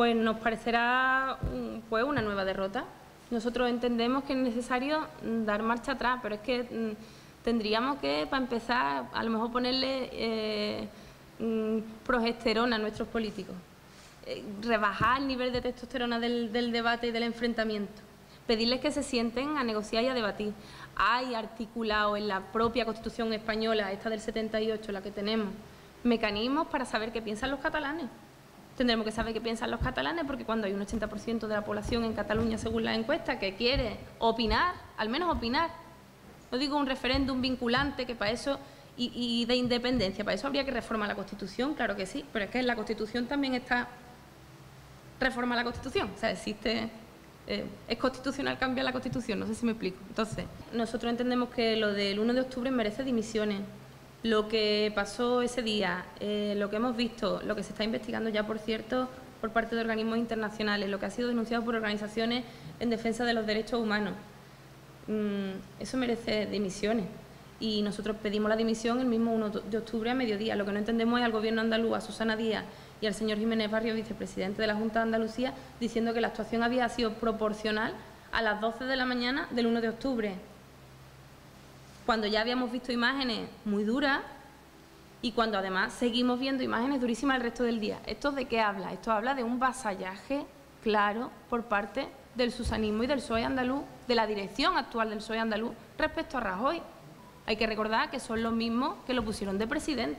pues nos parecerá pues una nueva derrota. Nosotros entendemos que es necesario dar marcha atrás, pero es que mm, tendríamos que, para empezar, a lo mejor ponerle eh, mm, progesterona a nuestros políticos, eh, rebajar el nivel de testosterona del, del debate y del enfrentamiento, pedirles que se sienten a negociar y a debatir. Hay articulado en la propia Constitución española, esta del 78, la que tenemos, mecanismos para saber qué piensan los catalanes. Tendremos que saber qué piensan los catalanes porque cuando hay un 80% de la población en Cataluña, según la encuesta, que quiere opinar, al menos opinar, no digo un referéndum vinculante, que para eso, y, de independencia, para eso habría que reformar la Constitución, claro que sí, pero es que en la Constitución también está reforma la Constitución, o sea, existe eh, es constitucional cambiar la Constitución, no sé si me explico. Entonces, nosotros entendemos que lo del 1 de octubre merece dimisiones lo que pasó ese día, eh, lo que hemos visto, lo que se está investigando ya, por cierto, por parte de organismos internacionales, lo que ha sido denunciado por organizaciones en defensa de los derechos humanos, mm, eso merece dimisiones. Y nosotros pedimos la dimisión el mismo 1 de octubre a mediodía. Lo que no entendemos es al Gobierno andaluz, a Susana Díaz y al señor Jiménez Barrio, vicepresidente de la Junta de Andalucía, diciendo que la actuación había sido proporcional a las 12 de la mañana del 1 de octubre cuando ya habíamos visto imágenes muy duras y cuando además seguimos viendo imágenes durísimas el resto del día. ¿Esto de qué habla? Esto habla de un vasallaje claro por parte del susanismo y del PSOE andaluz, de la dirección actual del PSOE andaluz respecto a Rajoy. Hay que recordar que son los mismos que lo pusieron de presidente.